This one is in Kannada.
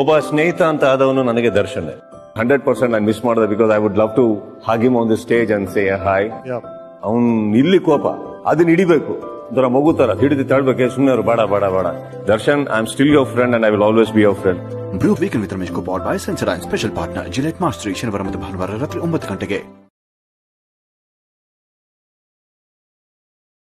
ಒಬ್ಬ ಸ್ನೇಹಿತ ಅಂತ ಆದವನು ನನಗೆ ದರ್ಶನ್. ಹಂಡ್ರೆಡ್ ಪರ್ಸೆಂಟ್ ನಾನು ಮಿಸ್ ಮಾಡಿದೆ because I would love to hug him on the stage and say hi ಅವ್ನ್ ಇಲ್ಲಿ ಕೋಪ. ಅದನ್ನ ಹಿಡಿಬೇಕು. ಒಂಥರ ಮಗು ತರ ಹಿಡಿದು ತಳ್ಬೇಕೆ. ಸುಮ್ಮನೆ ಬಾಡ ಬಾಡ ಬಾಡ. Darshan I am still your friend and I will always be your friend bro weekend with Ramesh Gopal by sensor special partner Gillette mastery ಶನಿವಾರ ಮತ್ತು ಭಾನುವಾರ ರಾತ್ರಿ ಒಂಬತ್ತು ಗಂಟೆಗೆ.